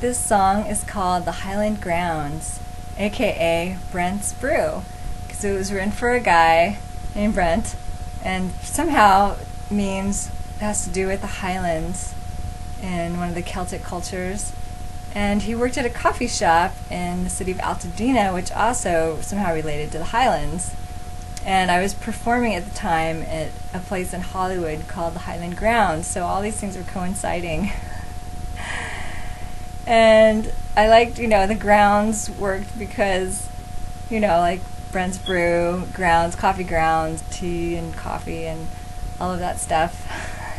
This song is called The Highland Grounds, aka Brent's Brew, because it was written for a guy named Brent, and somehow means it has to do with the Highlands in one of the Celtic cultures. And he worked at a coffee shop in the city of Altadena, which also somehow related to the Highlands. And I was performing at the time at a place in Hollywood called the Highland Grounds, so all these things were coinciding. and I liked, you know, the grounds worked because, you know, like Brent's Brew, grounds, coffee grounds, tea and coffee and all of that stuff.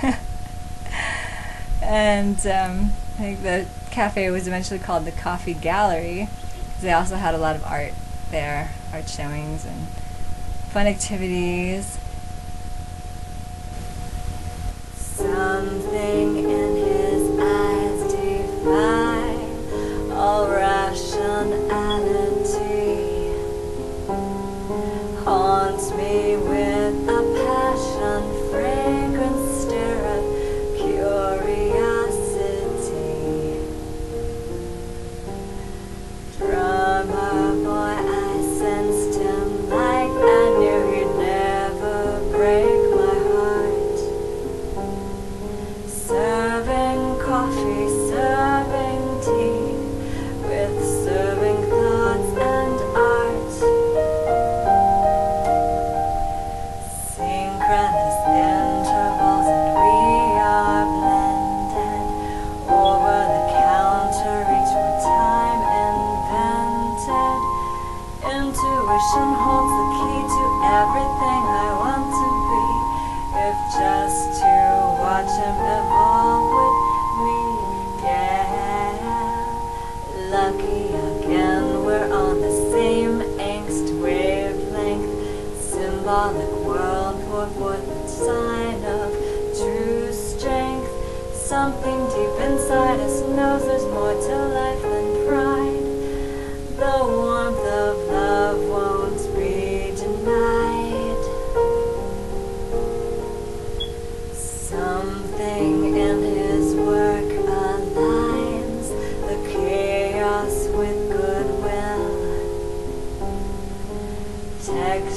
and um, I think the cafe was eventually called the Coffee Gallery because they also had a lot of art there, art showings and fun activities. Something Haunts me with a passion, fragrant stare of curiosity. Drummer boy, I sensed him like I knew he'd never break my heart. Serving coffee, just to watch him evolve with me, yeah. Lucky again, we're on the same angst wavelength. Symbolic world pour forth the sign of true strength. Something deep inside us knows there's more to life than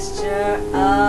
Texture of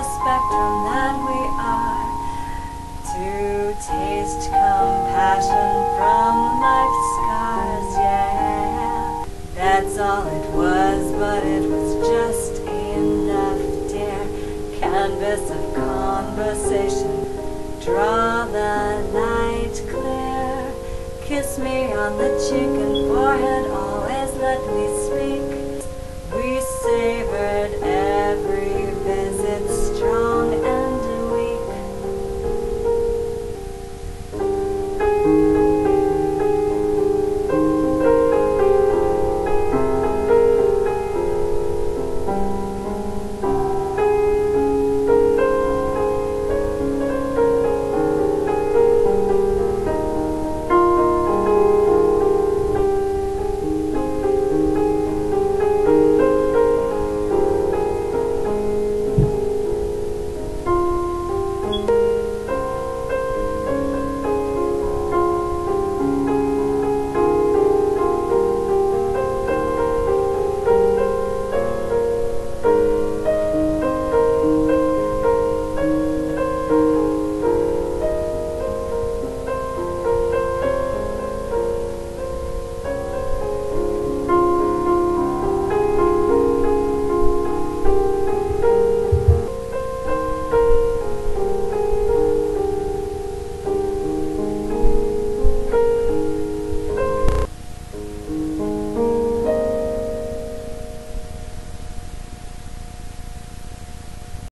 the spectrum that we are? To taste compassion from life's scars, yeah. That's all it was, but it was just enough, dear. Canvas of conversation, draw the light clear. Kiss me on the cheek and forehead, always let me speak. We savor